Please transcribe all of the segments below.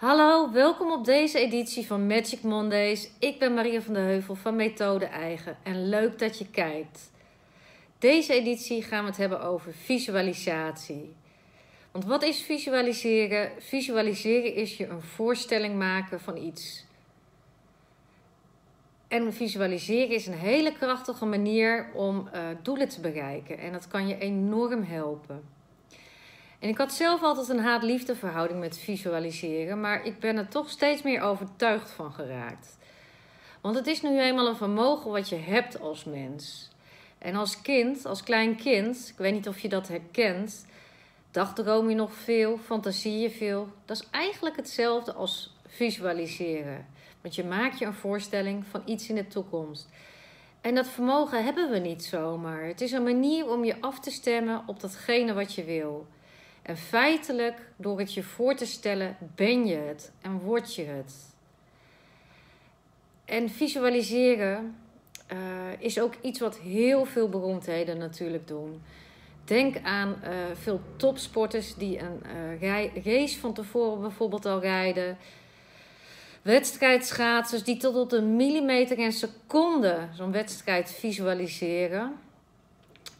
Hallo, welkom op deze editie van Magic Mondays. Ik ben Maria van de Heuvel van Methode Eigen en leuk dat je kijkt. Deze editie gaan we het hebben over visualisatie. Want wat is visualiseren? Visualiseren is je een voorstelling maken van iets. En visualiseren is een hele krachtige manier om uh, doelen te bereiken. En dat kan je enorm helpen. En ik had zelf altijd een haat-liefde verhouding met visualiseren, maar ik ben er toch steeds meer overtuigd van geraakt. Want het is nu eenmaal een vermogen wat je hebt als mens. En als kind, als klein kind, ik weet niet of je dat herkent, dagdroom je nog veel, fantasie je veel. Dat is eigenlijk hetzelfde als visualiseren. Want je maakt je een voorstelling van iets in de toekomst. En dat vermogen hebben we niet zomaar. Het is een manier om je af te stemmen op datgene wat je wil. Feitelijk, door het je voor te stellen, ben je het en word je het. En visualiseren uh, is ook iets wat heel veel beroemdheden natuurlijk doen. Denk aan uh, veel topsporters die een uh, race van tevoren bijvoorbeeld al rijden. Wedstrijdschaatsers die tot op de millimeter en seconde zo'n wedstrijd visualiseren.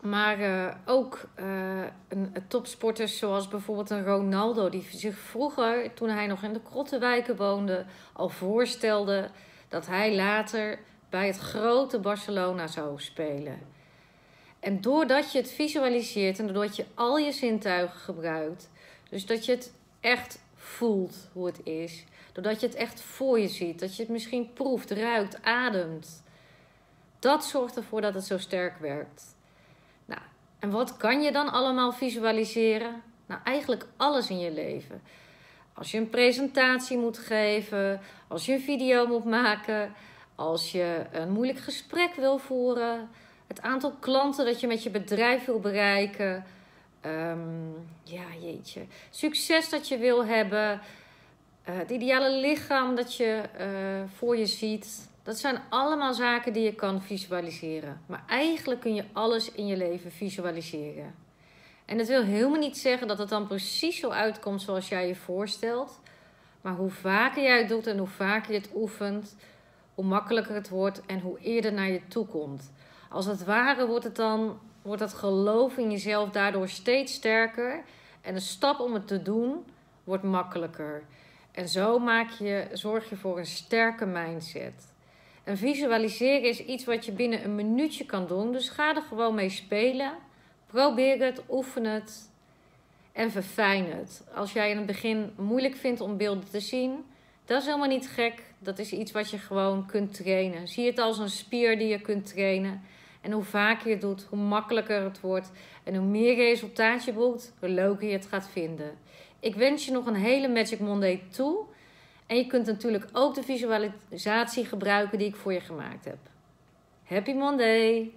Maar uh, ook uh, een, topsporters zoals bijvoorbeeld een Ronaldo, die zich vroeger, toen hij nog in de Krottenwijken woonde, al voorstelde dat hij later bij het grote Barcelona zou spelen. En doordat je het visualiseert en doordat je al je zintuigen gebruikt, dus dat je het echt voelt hoe het is, doordat je het echt voor je ziet, dat je het misschien proeft, ruikt, ademt, dat zorgt ervoor dat het zo sterk werkt. En wat kan je dan allemaal visualiseren? Nou, eigenlijk alles in je leven. Als je een presentatie moet geven, als je een video moet maken, als je een moeilijk gesprek wil voeren, het aantal klanten dat je met je bedrijf wil bereiken, um, ja, jeetje, succes dat je wil hebben, uh, het ideale lichaam dat je uh, voor je ziet, dat zijn allemaal zaken die je kan visualiseren. Maar eigenlijk kun je alles in je leven visualiseren. En dat wil helemaal niet zeggen dat het dan precies zo uitkomt zoals jij je voorstelt. Maar hoe vaker jij het doet en hoe vaker je het oefent, hoe makkelijker het wordt en hoe eerder naar je toe komt. Als het ware wordt het dan wordt dat geloof in jezelf daardoor steeds sterker. En de stap om het te doen wordt makkelijker. En zo maak je, zorg je voor een sterke mindset. En visualiseren is iets wat je binnen een minuutje kan doen. Dus ga er gewoon mee spelen. Probeer het, oefen het en verfijn het. Als jij in het begin moeilijk vindt om beelden te zien, dat is helemaal niet gek. Dat is iets wat je gewoon kunt trainen. Zie het als een spier die je kunt trainen. En hoe vaker je het doet, hoe makkelijker het wordt. En hoe meer resultaat je boekt, hoe leuker je het gaat vinden. Ik wens je nog een hele Magic Monday toe. En je kunt natuurlijk ook de visualisatie gebruiken die ik voor je gemaakt heb. Happy Monday!